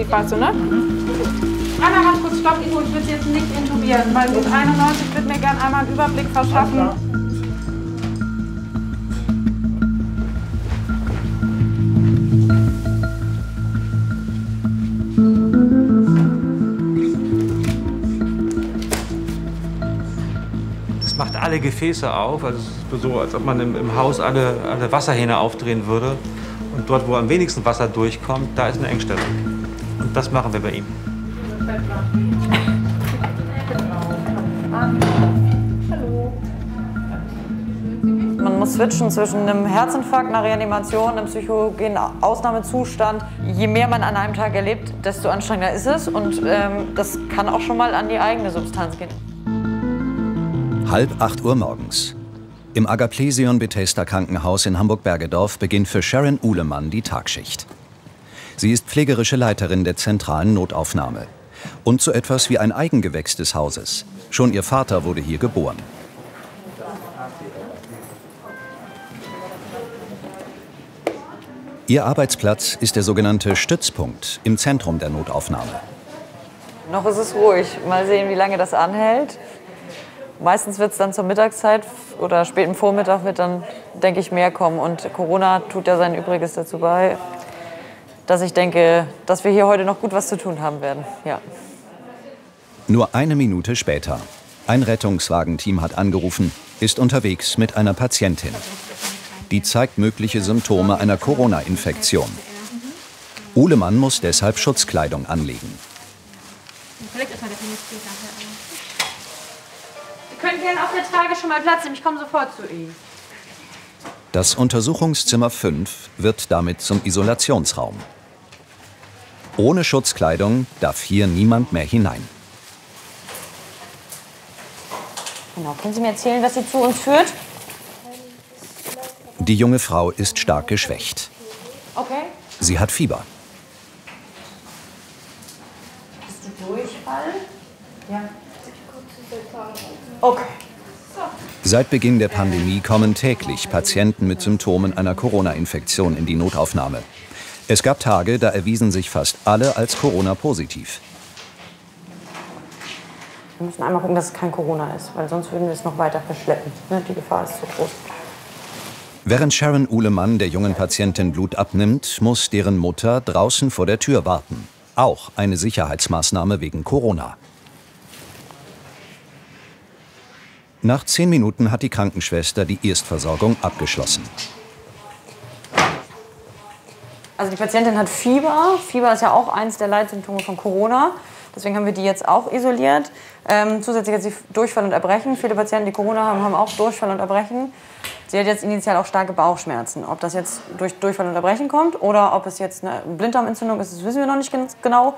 intensiv warst du, ne? Einmal ganz kurz Stopp, Ivo, ich will Sie jetzt nicht intubieren, weil mit 91 wird mir gern einmal einen Überblick verschaffen. Das macht alle Gefäße auf. Also es ist so, als ob man im, im Haus alle, alle Wasserhähne aufdrehen würde. Und dort, wo am wenigsten Wasser durchkommt, da ist eine Engstelle. Das machen wir bei ihm. Man muss switchen zwischen einem Herzinfarkt, einer Reanimation, einem psychogenen Ausnahmezustand. Je mehr man an einem Tag erlebt, desto anstrengender ist es. Und ähm, das kann auch schon mal an die eigene Substanz gehen. Halb acht Uhr morgens. Im Agaplesion Bethesda Krankenhaus in Hamburg-Bergedorf beginnt für Sharon Uhlemann die Tagschicht. Sie ist pflegerische Leiterin der zentralen Notaufnahme und so etwas wie ein Eigengewächs des Hauses. Schon ihr Vater wurde hier geboren. Ihr Arbeitsplatz ist der sogenannte Stützpunkt im Zentrum der Notaufnahme. Noch ist es ruhig. Mal sehen, wie lange das anhält. Meistens wird es dann zur Mittagszeit oder späten Vormittag wird dann, denke ich, mehr kommen. Und Corona tut ja sein Übriges dazu bei, dass ich denke, dass wir hier heute noch gut was zu tun haben werden. Ja. Nur eine Minute später. Ein Rettungswagenteam hat angerufen, ist unterwegs mit einer Patientin. Die zeigt mögliche Symptome einer Corona-Infektion. Uhlemann muss deshalb Schutzkleidung anlegen. Sie können gerne auf der Trage schon mal Platz nehmen. Ich komme sofort zu Ihnen. Das Untersuchungszimmer 5 wird damit zum Isolationsraum. Ohne Schutzkleidung darf hier niemand mehr hinein. Genau. Können Sie mir erzählen, was Sie zu uns führt? Die junge Frau ist stark geschwächt. Okay. Sie hat Fieber. Bist du Durchfall? Ja. Okay. Seit Beginn der Pandemie kommen täglich Patienten mit Symptomen einer Corona-Infektion in die Notaufnahme. Es gab Tage, da erwiesen sich fast alle als Corona-positiv. Wir müssen einmal gucken, dass es kein Corona ist, weil sonst würden wir es noch weiter verschleppen. Ne, Die Gefahr ist zu groß. Während Sharon Uhlemann der jungen Patientin Blut abnimmt, muss deren Mutter draußen vor der Tür warten. Auch eine Sicherheitsmaßnahme wegen Corona. Nach zehn Minuten hat die Krankenschwester die Erstversorgung abgeschlossen. Also die Patientin hat Fieber. Fieber ist ja auch eines der Leitsymptome von Corona. Deswegen haben wir die jetzt auch isoliert. Ähm, zusätzlich hat sie Durchfall und Erbrechen. Viele Patienten, die Corona haben, haben auch Durchfall und Erbrechen. Sie hat jetzt initial auch starke Bauchschmerzen. Ob das jetzt durch Durchfall und Erbrechen kommt oder ob es jetzt eine Blinddarmentzündung ist, das wissen wir noch nicht genau.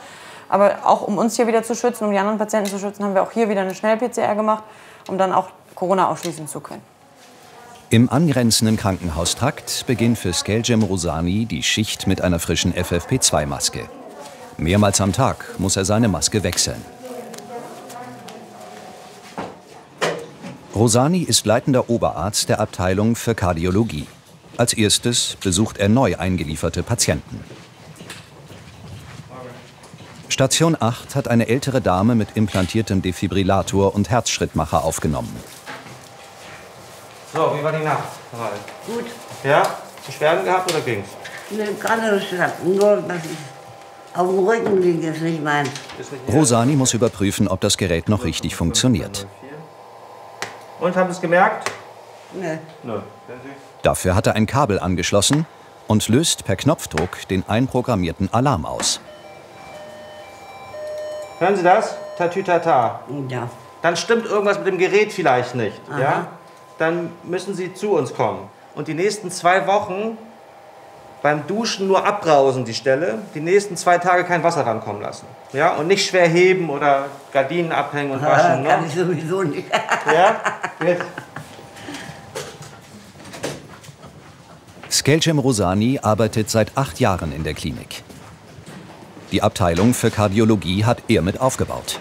Aber auch um uns hier wieder zu schützen, um die anderen Patienten zu schützen, haben wir auch hier wieder eine Schnell-PCR gemacht, um dann auch Corona ausschließen zu können. Im angrenzenden Krankenhaustrakt beginnt für Skeljem Rosani die Schicht mit einer frischen FFP2-Maske. Mehrmals am Tag muss er seine Maske wechseln. Rosani ist leitender Oberarzt der Abteilung für Kardiologie. Als erstes besucht er neu eingelieferte Patienten. Station 8 hat eine ältere Dame mit implantiertem Defibrillator und Herzschrittmacher aufgenommen. So, wie war die Nacht? Gut. Ja? Beschwerden gehabt oder ging's? Ne, gerade. Nur, dass ich auf dem Rücken liege, ist nicht meins. Nicht Rosani muss überprüfen, ob das Gerät noch richtig funktioniert. Und haben Sie es gemerkt? Ne. Nö. Dafür hat er ein Kabel angeschlossen und löst per Knopfdruck den einprogrammierten Alarm aus. Hören Sie das? Tatütata. Ja. Dann stimmt irgendwas mit dem Gerät vielleicht nicht. Aha. Ja? Dann müssen Sie zu uns kommen. Und die nächsten zwei Wochen beim Duschen nur abbrausen die Stelle. Die nächsten zwei Tage kein Wasser rankommen lassen. Ja? Und nicht schwer heben oder Gardinen abhängen und waschen. Kann Ne? ich sowieso nicht. Ja? Gut. Skeljem Rosani arbeitet seit acht Jahren in der Klinik. Die Abteilung für Kardiologie hat er mit aufgebaut.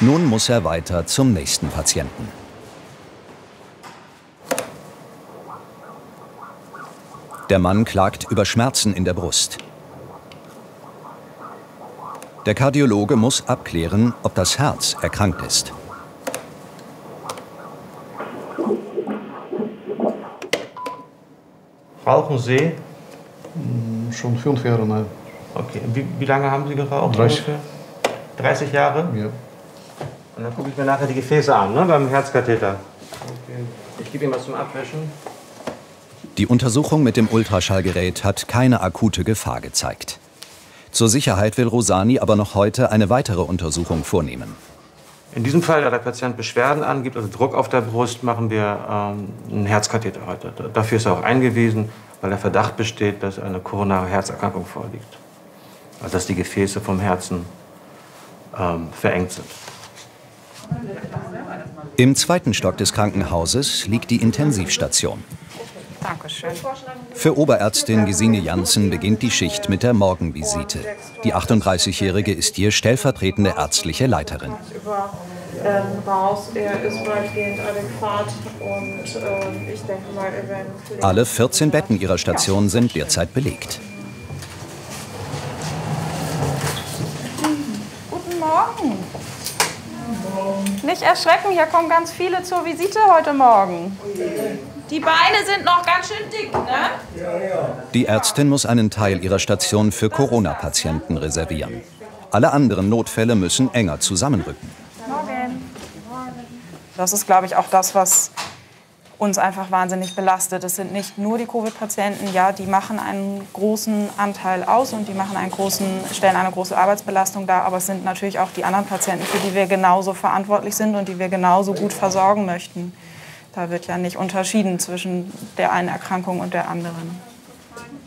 Nun muss er weiter zum nächsten Patienten. Der Mann klagt über Schmerzen in der Brust. Der Kardiologe muss abklären, ob das Herz erkrankt ist. Rauchen Sie? Schon fünf Jahre, nein. Okay. Wie, wie lange haben Sie geraucht? 30. ungefähr? 30 Jahre? Ja. Und dann gucke ich mir nachher die Gefäße an, ne, beim Herzkatheter. Ich gebe Ihnen was zum Abwischen. Die Untersuchung mit dem Ultraschallgerät hat keine akute Gefahr gezeigt. Zur Sicherheit will Rosani aber noch heute eine weitere Untersuchung vornehmen. In diesem Fall, da der Patient Beschwerden angibt, also Druck auf der Brust, machen wir ähm, einen Herzkatheter heute. Da- Dafür ist er auch eingewiesen, weil der Verdacht besteht, dass eine koronare Herzerkrankung vorliegt. Also dass die Gefäße vom Herzen ähm, verengt sind. Im zweiten Stock des Krankenhauses liegt die Intensivstation. Dankeschön. Für Oberärztin Gesine Janssen beginnt die Schicht mit der Morgenvisite. Die 38-Jährige ist hier stellvertretende ärztliche Leiterin. ähm, ähm, Alle 14 Betten ihrer Station sind derzeit belegt. Guten Morgen. Nicht erschrecken, hier kommen ganz viele zur Visite heute Morgen. Die Beine sind noch ganz schön dick, ne? Die Ärztin muss einen Teil ihrer Station für Corona-Patienten reservieren. Alle anderen Notfälle müssen enger zusammenrücken. Das ist, glaube ich, auch das, was uns einfach wahnsinnig belastet. Es sind nicht nur die Covid-Patienten, ja, die machen einen großen Anteil aus und die machen einen großen, stellen eine große Arbeitsbelastung dar, aber es sind natürlich auch die anderen Patienten, für die wir genauso verantwortlich sind und die wir genauso gut versorgen möchten. Da wird ja nicht unterschieden zwischen der einen Erkrankung und der anderen.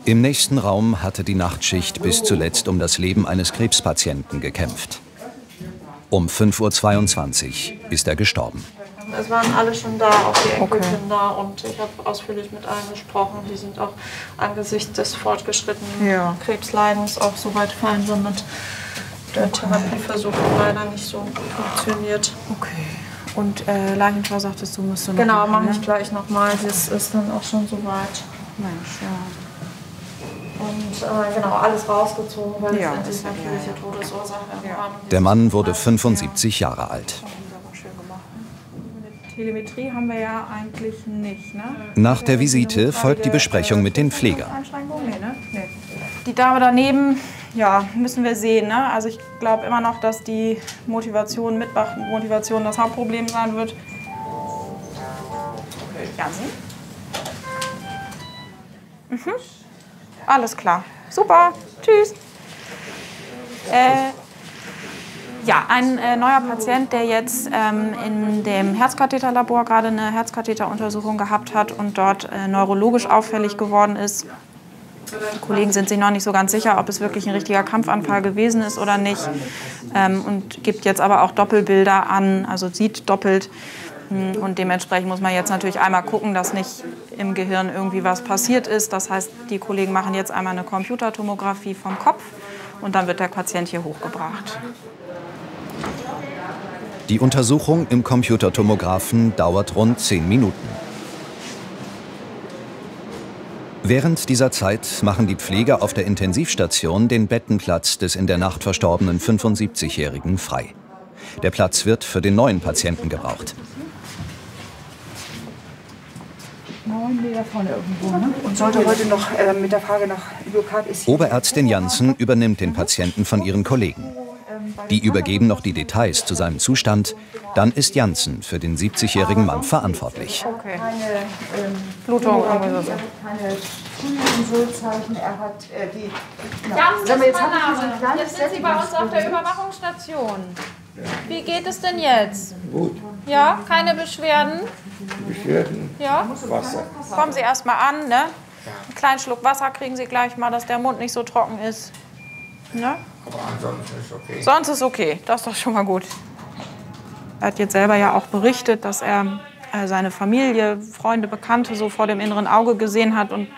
Im nächsten Raum hatte die Nachtschicht bis zuletzt um das Leben eines Krebspatienten gekämpft. Um 5.22 Uhr ist er gestorben. Es waren alle schon da, auch die Enkelkinder. Und ich habe ausführlich mit allen gesprochen. Die sind auch angesichts des fortgeschrittenen Ja. Krebsleidens auch so weit fein damit. Der Therapieversuch hat leider nicht so funktioniert. Okay. Und äh, Leichenschau sagtest du, musst du noch Genau, mache ne? ich gleich nochmal. Das ist dann auch schon soweit. Mensch, ja. Und äh, genau, alles rausgezogen, weil Ja, das ist ja natürliche Todesursache Rahmen Der Mann wurde 75 Jahre alt. Telemetrie haben wir ja eigentlich nicht, ne? Nach der Visite folgt die Besprechung mit den Pflegern. Ne? Die Dame daneben, ja, müssen wir sehen, ne? Also ich glaube immer noch, dass die Motivation, Mitmachmotivation das Hauptproblem sein wird. Jansen? Mhm. Alles klar. Super. Tschüss. Äh, ja, ein äh, neuer Patient, der jetzt ähm, in dem Herzkatheterlabor gerade eine Herzkatheteruntersuchung gehabt hat und dort äh, neurologisch auffällig geworden ist. Die Kollegen sind sich noch nicht so ganz sicher, ob es wirklich ein richtiger Kampfanfall gewesen ist oder nicht. Ähm, und gibt jetzt aber auch Doppelbilder an, also sieht doppelt. Hm, Und dementsprechend muss man jetzt natürlich einmal gucken, dass nicht im Gehirn irgendwie was passiert ist. Das heißt, die Kollegen machen jetzt einmal eine Computertomographie vom Kopf und dann wird der Patient hier hochgebracht. Die Untersuchung im Computertomographen dauert rund 10 Minuten. Während dieser Zeit machen die Pfleger auf der Intensivstation den Bettenplatz des in der Nacht verstorbenen 75-Jährigen frei. Der Platz wird für den neuen Patienten gebraucht. Und sollte heute noch äh, mit der Frage nach Idiokraт ist Oberärztin Janssen übernimmt den Patienten von ihren Kollegen. Die übergeben noch die Details zu seinem Zustand. Dann ist Janssen für den 70-jährigen Mann verantwortlich. Okay. keine ähm, Blutung, irgendwie so. Er hat äh, die. Genau. Mal, ist jetzt mein Name. Jetzt sind Sie bei uns auf der Überwachungsstation. Wie geht es denn jetzt? Gut. Ja, keine Beschwerden? Beschwerden, Ja? Wasser. Kommen Sie erst mal an, ne? Einen kleinen Schluck Wasser kriegen Sie gleich mal, dass der Mund nicht so trocken ist. Ne? Aber ansonsten ist okay. Sonst ist okay, das ist doch schon mal gut. Er hat jetzt selber ja auch berichtet, dass er äh, seine Familie, Freunde, Bekannte so vor dem inneren Auge gesehen hat und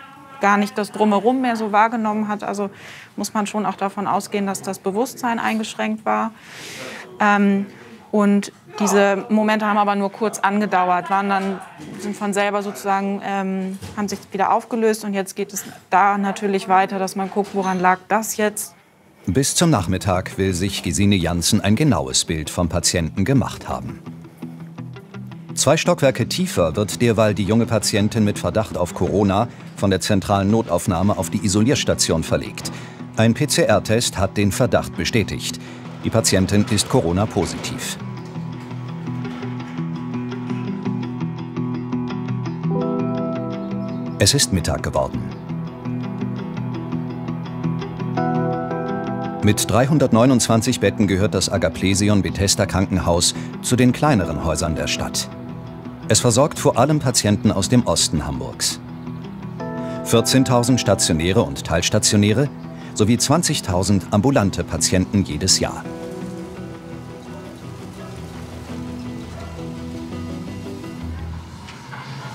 gar nicht das Drumherum mehr so wahrgenommen hat. Also muss man schon auch davon ausgehen, dass das Bewusstsein eingeschränkt war. Ähm, und diese Momente haben aber nur kurz angedauert, waren dann, sind von selber sozusagen, ähm, haben sich wieder aufgelöst. Und jetzt geht es da natürlich weiter, dass man guckt, woran lag das jetzt? Bis zum Nachmittag will sich Gesine Janssen ein genaues Bild vom Patienten gemacht haben. Zwei Stockwerke tiefer wird derweil die junge Patientin mit Verdacht auf Corona von der zentralen Notaufnahme auf die Isolierstation verlegt. Ein PCR-Test hat den Verdacht bestätigt. Die Patientin ist Corona-positiv. Es ist Mittag geworden. Mit 329 Betten gehört das Agaplesion Bethesda Krankenhaus zu den kleineren Häusern der Stadt. Es versorgt vor allem Patienten aus dem Osten Hamburgs. 14.000 stationäre und teilstationäre sowie 20.000 ambulante Patienten jedes Jahr.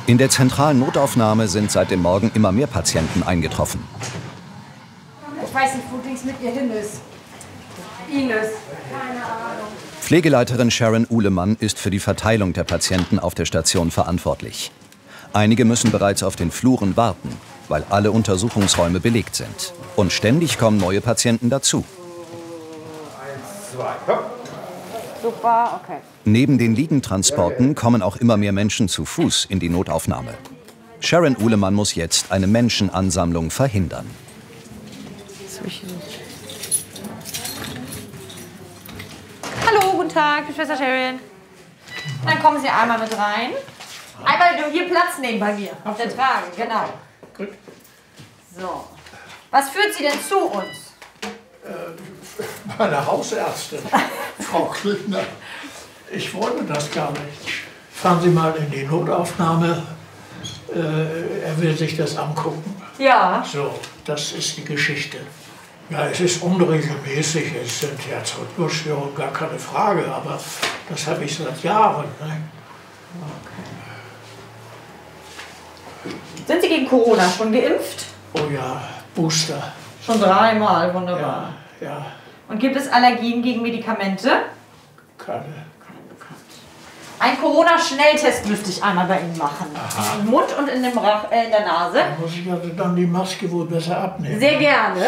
In der zentralen Notaufnahme sind seit dem Morgen immer mehr Patienten eingetroffen. Ich weiß nicht, wo dies mit ihr hin ist. Ines. Keine Ahnung. Pflegeleiterin Sharon Uhlemann ist für die Verteilung der Patienten auf der Station verantwortlich. Einige müssen bereits auf den Fluren warten, weil alle Untersuchungsräume belegt sind. Und ständig kommen neue Patienten dazu. Super, okay. Neben den Liegentransporten kommen auch immer mehr Menschen zu Fuß in die Notaufnahme. Sharon Uhlemann muss jetzt eine Menschenansammlung verhindern. Hallo, guten Tag, ich bin Schwester Sharon. Dann kommen Sie einmal mit rein. Einmal nur hier Platz nehmen bei mir, auf der Trage, genau. Gut. So. Was führt Sie denn zu uns? Meine Hausärztin, Frau Klügner. Ich wollte das gar nicht. Fahren Sie mal in die Notaufnahme. Äh, er will sich das angucken. Ja. So, das ist die Geschichte. Ja, es ist unregelmäßig, es sind Herzrhythmusstörungen, gar keine Frage, aber das habe ich seit Jahren. Ne? Sind Sie gegen Corona schon geimpft? Oh ja, Booster. Schon dreimal, wunderbar. Ja, ja, Und gibt es Allergien gegen Medikamente? keine. Ein Corona-Schnelltest müsste ich einmal bei Ihnen machen. Im Mund und in, dem Rach, äh, in der Nase. Da muss ich also dann die Maske wohl besser abnehmen. Sehr gerne.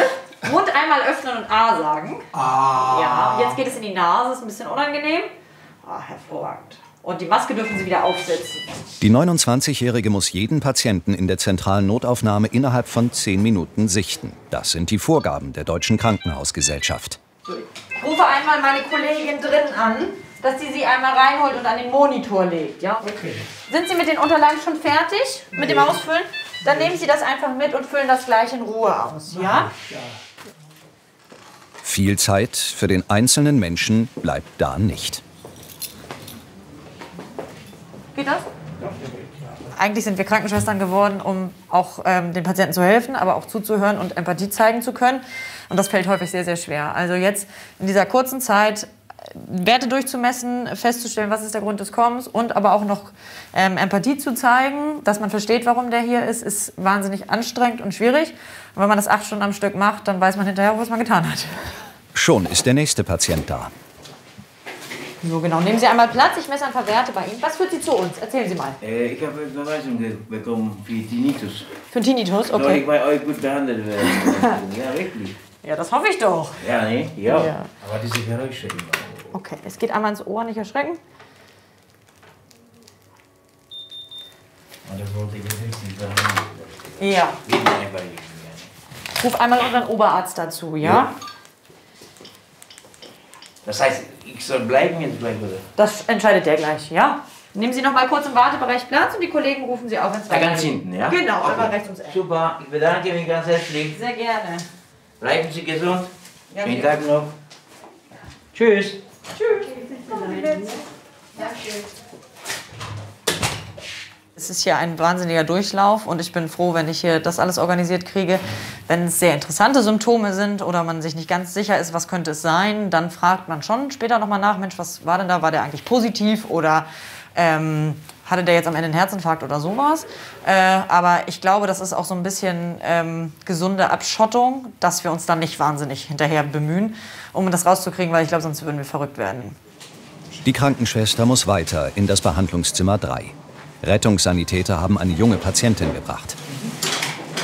Mund einmal öffnen und A sagen. Ah. Ja, jetzt geht es in die Nase, ist ein bisschen unangenehm. Ah, hervorragend. Und die Maske dürfen Sie wieder aufsetzen. Die 29-Jährige muss jeden Patienten in der zentralen Notaufnahme innerhalb von 10 Minuten sichten. Das sind die Vorgaben der Deutschen Krankenhausgesellschaft. Ich rufe einmal meine Kollegin drin an, dass sie sie einmal reinholt und an den Monitor legt. Ja? Okay. Sind Sie mit den Unterlagen schon fertig mit dem Ausfüllen? Dann nehmen Sie das einfach mit und füllen das gleich in Ruhe aus. Ja? Viel Zeit für den einzelnen Menschen bleibt da nicht. Geht das? Eigentlich sind wir Krankenschwestern geworden, um auch ähm, den Patienten zu helfen, aber auch zuzuhören und Empathie zeigen zu können. Und das fällt häufig sehr, sehr schwer. Also jetzt in dieser kurzen Zeit Werte durchzumessen, festzustellen, was ist der Grund des Kommens und aber auch noch ähm, Empathie zu zeigen, dass man versteht, warum der hier ist, ist wahnsinnig anstrengend und schwierig. Und wenn man das acht Stunden am Stück macht, dann weiß man hinterher, was man getan hat. Schon ist der nächste Patient da. So genau. Nehmen Sie einmal Platz, ich messe ein paar Werte bei Ihnen. Was führt Sie zu uns? Erzählen Sie mal. Äh, ich habe eine Überweisung bekommen für Tinnitus. Für Tinnitus, Soll okay. ich bei euch gut behandelt werden? ja, wirklich. Ja, das hoffe ich doch. Ja, ne? Ja. Ja. Aber diese Geräusche immer. Okay, es geht einmal ins Ohr, nicht erschrecken. Und das wollte ich jetzt nicht behandeln. Ja. Rufe einmal unseren Oberarzt dazu, ja? Ja. Das heißt, ich soll bleiben jetzt gleich, oder? Das entscheidet der gleich, ja? Nehmen Sie noch mal kurz im Wartebereich Platz und die Kollegen rufen Sie auf, wenn es Da ganz hinten, ja? Genau, Okay. einmal rechts ums Eck. Super, ich bedanke mich ganz herzlich. Sehr gerne. Bleiben Sie gesund. Ja, Schönen Tag noch. Tschüss. Es ist hier ein wahnsinniger Durchlauf und ich bin froh, wenn ich hier das alles organisiert kriege. Wenn es sehr interessante Symptome sind oder man sich nicht ganz sicher ist, was könnte es sein, dann fragt man schon später nochmal nach, Mensch, was war denn da? War der eigentlich positiv oder ähm, hatte der jetzt am Ende einen Herzinfarkt oder sowas? Äh, aber ich glaube, das ist auch so ein bisschen ähm, gesunde Abschottung, dass wir uns dann nicht wahnsinnig hinterher bemühen, um das rauszukriegen, weil ich glaube, sonst würden wir verrückt werden. Die Krankenschwester muss weiter in das Behandlungszimmer 3. Rettungssanitäter haben eine junge Patientin gebracht.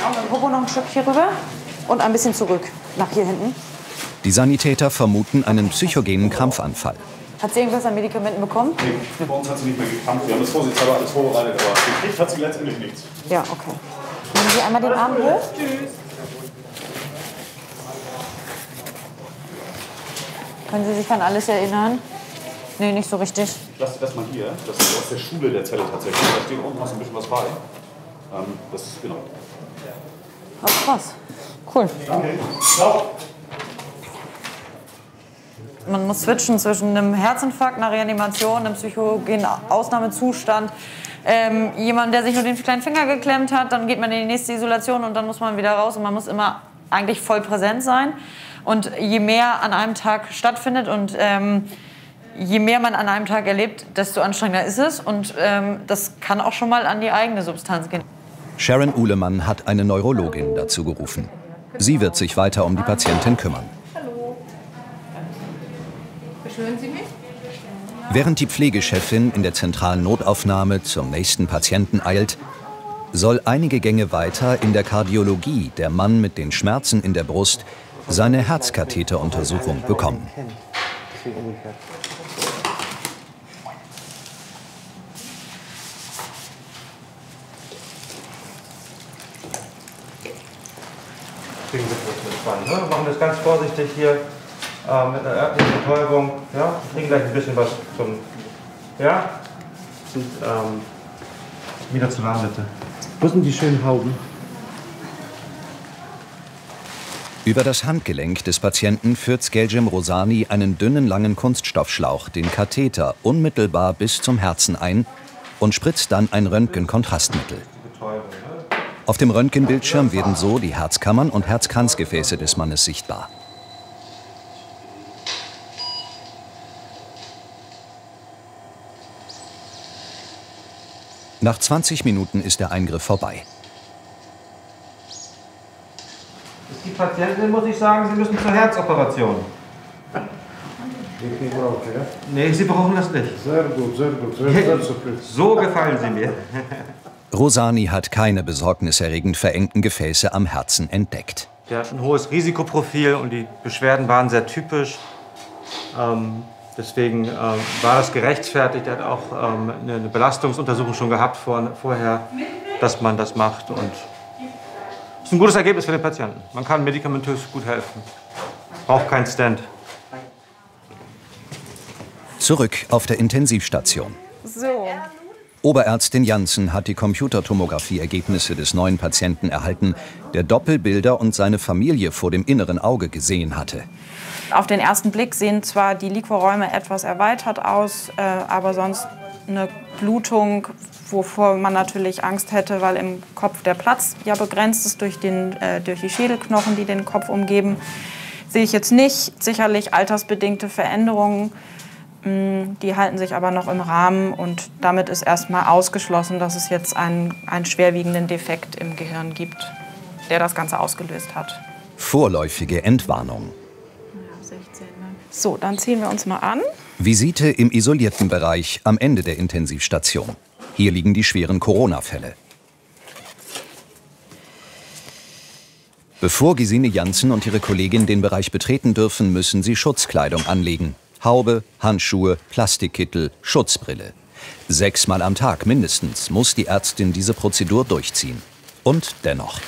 Auch mit dem Popo noch ein Stück hier rüber und ein bisschen zurück, nach hier hinten. Die Sanitäter vermuten einen psychogenen Krampfanfall. Hat sie irgendwas an Medikamenten bekommen? Nee, bei uns hat sie nicht mehr gekrampft. Wir haben das vorsichtshalber alles vorbereitet, aber gekriegt hat sie letztendlich nichts. Ja, okay. Nehmen Sie einmal den Arm hoch. Können Sie sich an alles erinnern? Nee, nicht so richtig. Ich lasse das mal hier. Das ist aus der Schule der Zelle tatsächlich. Da steht unten noch ein bisschen was bei. Ähm, das ist genau. Oh, krass. Cool. Danke. Ciao. Man muss switchen zwischen einem Herzinfarkt, einer Reanimation, einem psychogenen Ausnahmezustand. Ähm, jemand, der sich nur den kleinen Finger geklemmt hat, dann geht man in die nächste Isolation und dann muss man wieder raus und man muss immer eigentlich voll präsent sein. Und je mehr an einem Tag stattfindet und ähm, je mehr man an einem Tag erlebt, desto anstrengender ist es und ähm, das kann auch schon mal an die eigene Substanz gehen. Sharon Uhlemann hat eine Neurologin dazu gerufen. Sie wird sich weiter um die Patientin kümmern. Sie mich? Während die Pflegechefin in der zentralen Notaufnahme zum nächsten Patienten eilt, soll einige Gänge weiter in der Kardiologie der Mann mit den Schmerzen in der Brust seine Herzkatheteruntersuchung bekommen. Kriegen Sie kurz mit dran. Ne? Wir machen das ganz vorsichtig hier äh, mit einer örtlichen Betäubung. Ja? Wir kriegen gleich ein bisschen was zum. Ja? Und, ähm, wieder zu warm, bitte. Wo sind die schönen Hauben? Über das Handgelenk des Patienten führt Skeljem Rosani einen dünnen, langen Kunststoffschlauch, den Katheter, unmittelbar bis zum Herzen ein und spritzt dann ein Röntgenkontrastmittel. Auf dem Röntgenbildschirm werden so die Herzkammern und Herzkranzgefäße des Mannes sichtbar. Nach 20 Minuten ist der Eingriff vorbei. Die Patientin, muss ich sagen, Sie müssen zur Herzoperation. Ich brauche, ja? Nee, Sie brauchen das nicht. Sehr gut, sehr gut, sehr, sehr zufrieden. So gefallen Sie mir. Rosani hat keine besorgniserregend verengten Gefäße am Herzen entdeckt. Der hat ein hohes Risikoprofil und die Beschwerden waren sehr typisch. Ähm, deswegen ähm, war das gerechtfertigt. Er hat auch ähm, eine Belastungsuntersuchung schon gehabt vor, vorher, dass man das macht. Und das ist ein gutes Ergebnis für den Patienten. Man kann medikamentös gut helfen. Braucht kein Stand. Zurück auf der Intensivstation. So. Oberärztin Janssen hat die Computertomographie-Ergebnisse des neuen Patienten erhalten, der Doppelbilder und seine Familie vor dem inneren Auge gesehen hatte. Auf den ersten Blick sehen zwar die Liquorräume etwas erweitert aus, äh, aber sonst eine Blutung, wovor man natürlich Angst hätte, weil im Kopf der Platz ja begrenzt ist durch, den, äh, durch die Schädelknochen, die den Kopf umgeben, sehe ich jetzt nicht. Sicherlich altersbedingte Veränderungen, die halten sich aber noch im Rahmen und damit ist erstmal ausgeschlossen, dass es jetzt einen, einen schwerwiegenden Defekt im Gehirn gibt, der das Ganze ausgelöst hat. Vorläufige Entwarnung. So, dann ziehen wir uns mal an. Visite im isolierten Bereich am Ende der Intensivstation. Hier liegen die schweren Corona-Fälle. Bevor Gesine Janssen und ihre Kollegin den Bereich betreten dürfen, müssen sie Schutzkleidung anlegen. Haube, Handschuhe, Plastikkittel, Schutzbrille. Sechsmal am Tag mindestens muss die Ärztin diese Prozedur durchziehen. Und dennoch.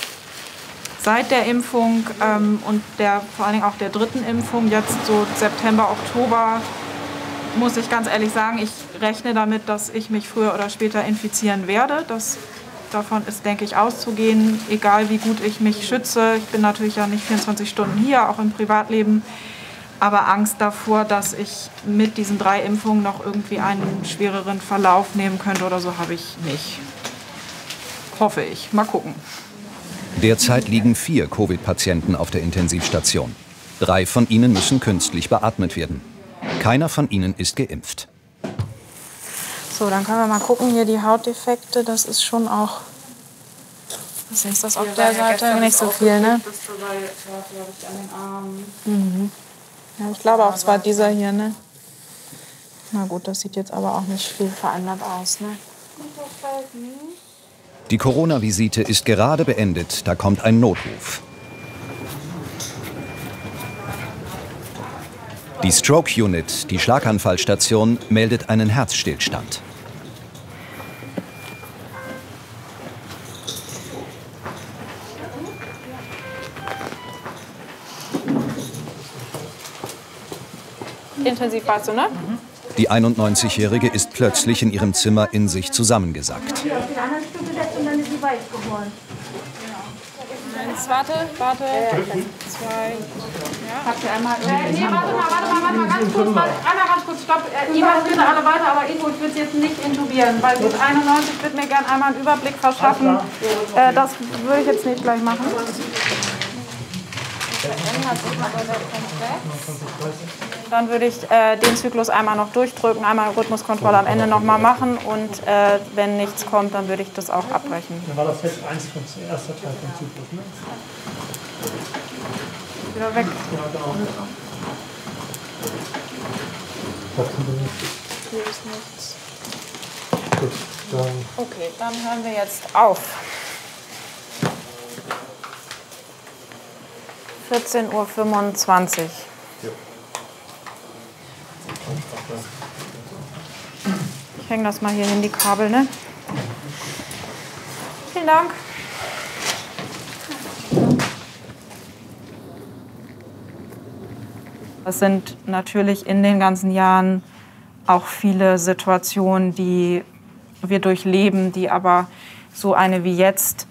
Seit der Impfung ähm, und der, vor Dingen auch der dritten Impfung, jetzt so September, Oktober, muss ich ganz ehrlich sagen, ich rechne damit, dass ich mich früher oder später infizieren werde. Das, davon ist, denke ich, auszugehen, egal wie gut ich mich schütze. Ich bin natürlich ja nicht 24 Stunden hier, auch im Privatleben. Aber Angst davor, dass ich mit diesen drei Impfungen noch irgendwie einen schwereren Verlauf nehmen könnte oder so, habe ich nicht. Hoffe ich. Mal gucken. Derzeit liegen vier Covid-Patienten auf der Intensivstation. Drei von ihnen müssen künstlich beatmet werden. Keiner von ihnen ist geimpft. So, dann können wir mal gucken. Hier die Hautdefekte, das ist schon auch. Was ist das auf der Seite? Nicht so viel, ne? Mhm. Ja, ich glaube auch, es war dieser hier, ne? Na gut, das sieht jetzt aber auch nicht viel verändert aus, ne? Die Corona-Visite ist gerade beendet, da kommt ein Notruf. Die Stroke Unit, die Schlaganfallstation, meldet einen Herzstillstand. Intensiv warst du, ne? Die 91-Jährige ist plötzlich in ihrem Zimmer in sich zusammengesackt. Die anderen Stücke gesetzt und dann ist sie weich geworden. Eins, warte, warte. Zwei. Ja. Habt ihr einmal. Äh, nee, warte mal, warte mal, warte mal, ganz kurz, warte, einmal ganz kurz, stopp. Äh, ihr macht bitte alle weiter, aber Ingo, ich würde sie jetzt nicht intubieren, weil bis 91 wird mir gerne einmal einen Überblick verschaffen. Äh, das würde ich jetzt nicht gleich machen. Dann würde ich äh, den Zyklus einmal noch durchdrücken, einmal Rhythmuskontrolle am Ende nochmal machen und äh, wenn nichts kommt, dann würde ich das auch abbrechen. Dann war das jetzt eins vom erster Teil vom Zyklus, ne? Wieder weg. Ja, genau. Hier ist nichts. Gut, dann Okay, dann hören wir jetzt auf. 14.25 Uhr. Ich hänge das mal hier hin, die Kabel, ne? Vielen Dank. Es sind natürlich in den ganzen Jahren auch viele Situationen, die wir durchleben, die aber so eine wie jetzt,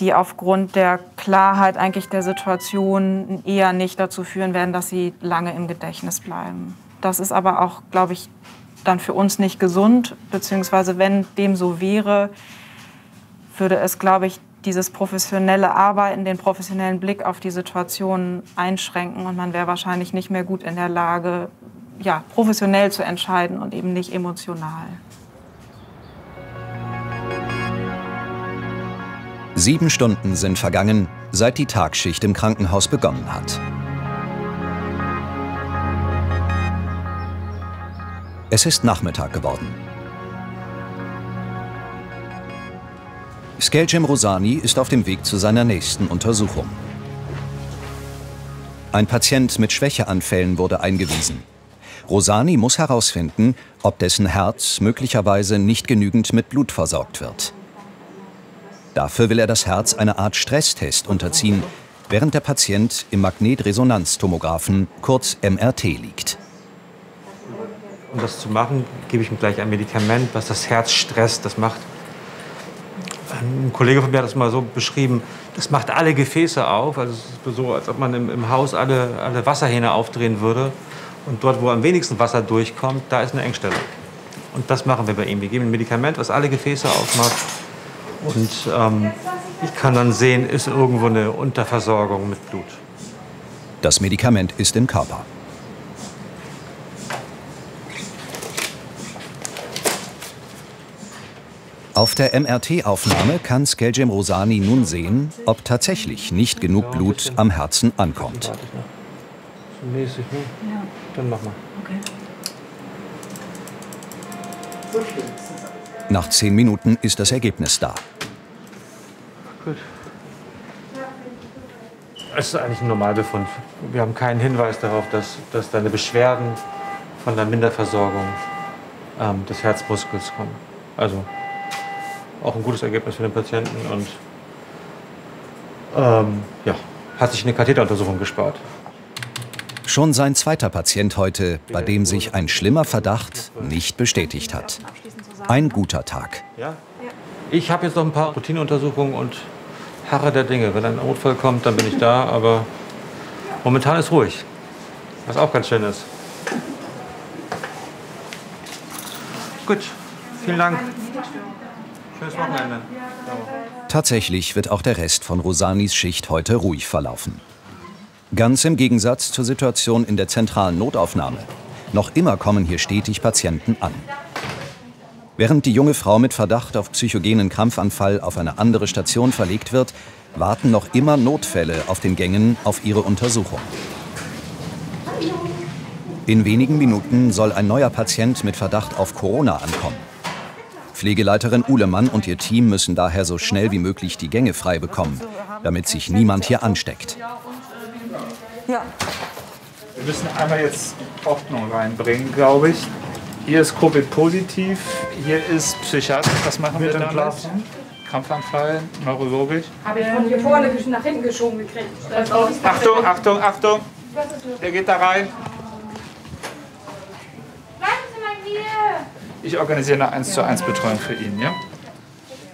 die aufgrund der Klarheit eigentlich der Situation eher nicht dazu führen werden, dass sie lange im Gedächtnis bleiben. Das ist aber auch, glaube ich, dann für uns nicht gesund, beziehungsweise wenn dem so wäre, würde es, glaube ich, dieses professionelle Arbeiten, den professionellen Blick auf die Situation einschränken und man wäre wahrscheinlich nicht mehr gut in der Lage, ja, professionell zu entscheiden und eben nicht emotional. Sieben Stunden sind vergangen, seit die Tagschicht im Krankenhaus begonnen hat. Es ist Nachmittag geworden. Skeljem Rosani ist auf dem Weg zu seiner nächsten Untersuchung. Ein Patient mit Schwächeanfällen wurde eingewiesen. Rosani muss herausfinden, ob dessen Herz möglicherweise nicht genügend mit Blut versorgt wird. Dafür will er das Herz einer Art Stresstest unterziehen, während der Patient im Magnetresonanztomographen, kurz MRT, liegt. Um das zu machen, gebe ich ihm gleich ein Medikament, was das Herz stresst. Das macht, ein Kollege von mir hat das mal so beschrieben, das macht alle Gefäße auf. Also es ist so, als ob man im, im Haus alle, alle Wasserhähne aufdrehen würde. Und dort, wo am wenigsten Wasser durchkommt, da ist eine Engstelle. Und das machen wir bei ihm. Wir geben ein Medikament, was alle Gefäße aufmacht. Und ähm, ich kann dann sehen, ist irgendwo eine Unterversorgung mit Blut. Das Medikament ist im Körper. Auf der MRT-Aufnahme kann Skeljem Rosani nun sehen, ob tatsächlich nicht genug Blut am Herzen ankommt. So mäßig, ne? Ja. Dann mach mal. Okay. Nach zehn Minuten ist das Ergebnis da. Gut. Es ist eigentlich ein Normalbefund. Wir haben keinen Hinweis darauf, dass, dass deine Beschwerden von der Minderversorgung ähm, des Herzmuskels kommen. Also auch ein gutes Ergebnis für den Patienten und ähm, ja, hat sich eine Katheteruntersuchung gespart. Schon sein zweiter Patient heute, bei dem sich ein schlimmer Verdacht nicht bestätigt hat. Ein guter Tag. Ja? Ich habe jetzt noch ein paar Routineuntersuchungen und harre der Dinge. Wenn ein Notfall kommt, dann bin ich da, aber momentan ist ruhig. Was auch ganz schön ist. Gut, vielen Dank. Schönes Wochenende. Tatsächlich wird auch der Rest von Rosanis Schicht heute ruhig verlaufen. Ganz im Gegensatz zur Situation in der zentralen Notaufnahme. Noch immer kommen hier stetig Patienten an. Während die junge Frau mit Verdacht auf psychogenen Krampfanfall auf eine andere Station verlegt wird, warten noch immer Notfälle auf den Gängen auf ihre Untersuchung. In wenigen Minuten soll ein neuer Patient mit Verdacht auf Corona ankommen. Pflegeleiterin Uhlemann und ihr Team müssen daher so schnell wie möglich die Gänge frei bekommen, damit sich niemand hier ansteckt. Ja. Wir müssen einmal jetzt Ordnung reinbringen, glaube ich. Hier ist Covid-positiv, hier ist psychiatrisch. Was machen wir damit? Krampfanfall, neurologisch. Habe ich von hier vorne nach hinten geschoben gekriegt. Achtung, Achtung, Achtung. Der geht da rein. Bleiben Sie mal hier. Ich organisiere eine 1 zu 1 Betreuung für ihn, ja?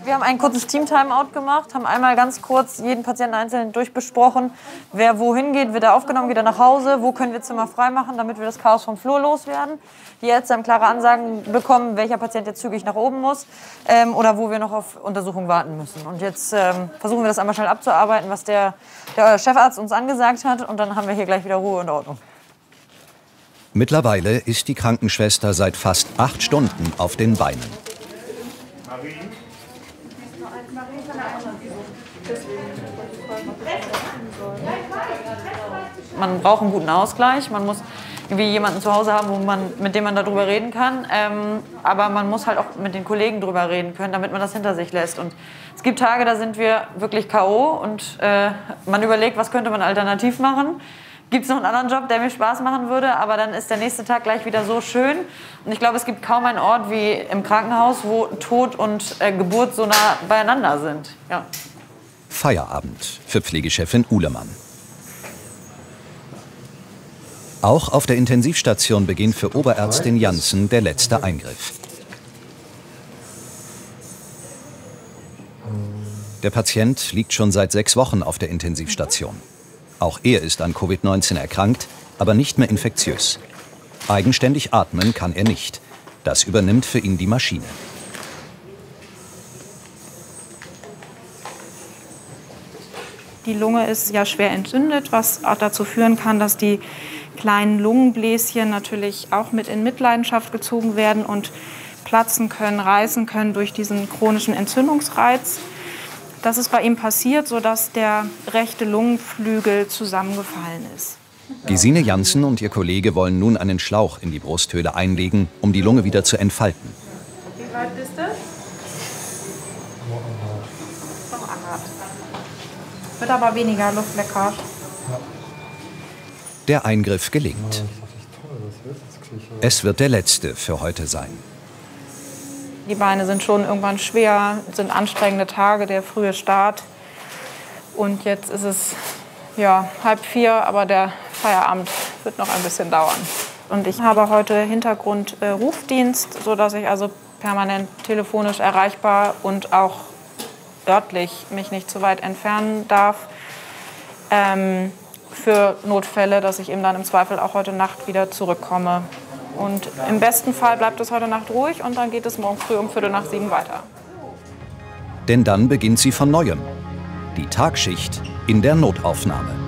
Wir haben ein kurzes Team-Timeout gemacht, haben einmal ganz kurz jeden Patienten einzeln durchbesprochen, wer wohin geht, wird er aufgenommen, geht er nach Hause, wo können wir Zimmer freimachen, damit wir das Chaos vom Flur loswerden. Die Ärzte haben klare Ansagen bekommen, welcher Patient jetzt zügig nach oben muss ähm, oder wo wir noch auf Untersuchung warten müssen. Und jetzt ähm, versuchen wir das einmal schnell abzuarbeiten, was der, der Chefarzt uns angesagt hat und dann haben wir hier gleich wieder Ruhe und Ordnung. Mittlerweile ist die Krankenschwester seit fast acht Stunden auf den Beinen. Man braucht einen guten Ausgleich. Man muss irgendwie jemanden zu Hause haben, wo man, mit dem man darüber reden kann. Ähm, aber man muss halt auch mit den Kollegen darüber reden können, damit man das hinter sich lässt. Und es gibt Tage, da sind wir wirklich K.O. und äh, man überlegt, was könnte man alternativ machen. Gibt es noch einen anderen Job, der mir Spaß machen würde, aber dann ist der nächste Tag gleich wieder so schön. Und ich glaube, es gibt kaum einen Ort wie im Krankenhaus, wo Tod und äh, Geburt so nah beieinander sind. Ja. Feierabend für Pflegechefin Uhlemann. Auch auf der Intensivstation beginnt für Oberärztin Janssen der letzte Eingriff. Der Patient liegt schon seit sechs Wochen auf der Intensivstation. Auch er ist an Covid-19 erkrankt, aber nicht mehr infektiös. Eigenständig atmen kann er nicht. Das übernimmt für ihn die Maschine. Die Lunge ist ja schwer entzündet, was auch dazu führen kann, dass die kleinen Lungenbläschen natürlich auch mit in Mitleidenschaft gezogen werden und platzen können, reißen können durch diesen chronischen Entzündungsreiz. Das ist bei ihm passiert, sodass der rechte Lungenflügel zusammengefallen ist. Gesine Janssen und ihr Kollege wollen nun einen Schlauch in die Brusthöhle einlegen, um die Lunge wieder zu entfalten. Wie weit ist das? Noch hart. Wird aber weniger Luftleckage. Der Eingriff gelingt. Es wird der letzte für heute sein. Die Beine sind schon irgendwann schwer, sind anstrengende Tage, der frühe Start. Und jetzt ist es ja, halb vier, aber der Feierabend wird noch ein bisschen dauern. Und ich habe heute Hintergrund äh, Rufdienst, sodass ich also permanent telefonisch erreichbar und auch örtlich mich nicht zu weit entfernen darf. Ähm, für Notfälle, dass ich eben dann im Zweifel auch heute Nacht wieder zurückkomme. Und im besten Fall bleibt es heute Nacht ruhig und dann geht es morgen früh um Viertel nach sieben weiter. Denn dann beginnt sie von neuem. Die Tagschicht in der Notaufnahme.